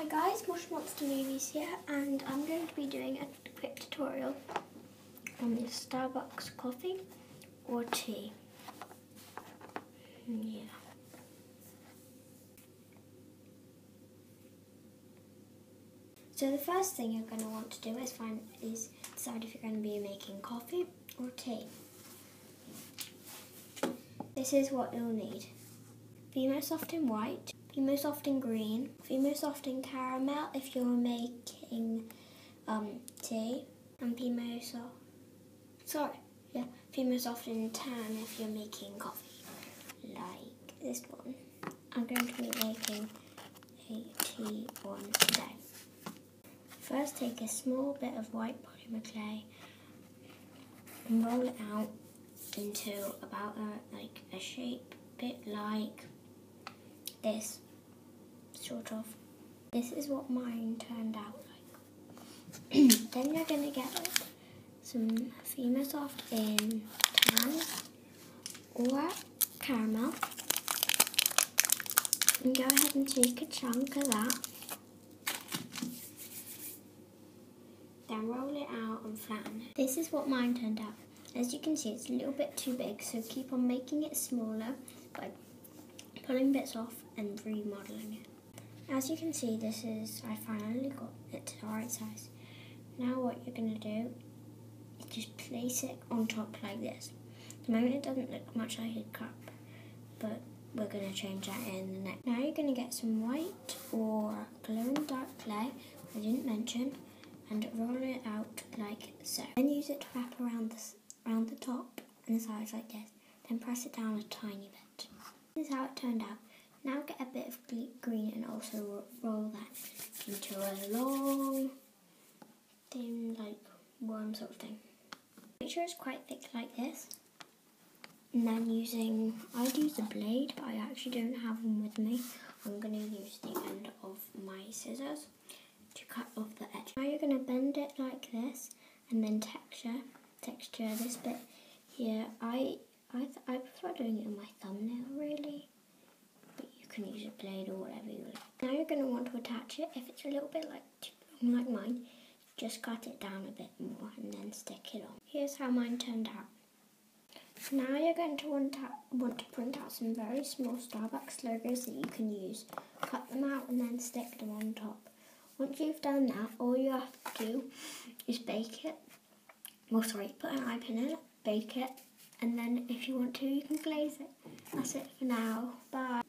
Hi guys, Moshi Monster Movies here and I'm going to be doing a quick tutorial on the Starbucks coffee or tea. Yeah. So the first thing you're going to want to do is find is decide if you're going to be making coffee or tea. This is what you'll need. Fimo Soft in white, Fimo Soft in green, Fimo Soft in caramel if you're making um, tea, and Fimo Soft, sorry, yeah, Fimo Soft tan if you're making coffee, like this one. I'm going to be making a tea one today. First take a small bit of white polymer clay and roll it out into about a, like a shape bit like this sort of this is what mine turned out like then you're gonna get like, some Soft in tan or caramel and go ahead and take a chunk of that then roll it out and flatten it. This is what mine turned out. As you can see, it's a little bit too big, so keep on making it smaller by pulling bits off and remodeling it. As you can see, this is, I finally got it to the right size. Now what you're going to do is just place it on top like this. At the moment it doesn't look much like a cup, but we're going to change that in the next. Now you're going to get some white or glow in dark clay, I didn't mention, and roll it out like so. Then use it to wrap around the, around the top and the sides like this. Then press it down a tiny bit. This is how it turned out. Now get a bit of green also roll that into a long, thin, like worm sort of thing. Make sure it's quite thick like this. And then using, I'd use a blade, but I actually don't have one with me. I'm going to use the end of my scissors to cut off the edge. Now you're going to bend it like this and then texture, texture this bit here. I I, I prefer doing it on my thumbnail really, use a blade or whatever you like. Now you're going to want to attach it. If it's a little bit like like mine, just cut it down a bit more and then stick it on. Here's how mine turned out. Now you're going to want to, want to print out some very small Starbucks logos that you can use. Cut them out and then stick them on top. Once you've done that, all you have to do is bake it. Well, sorry, put an eye pin in it, bake it, and then if you want to, you can glaze it. That's it for now. Bye.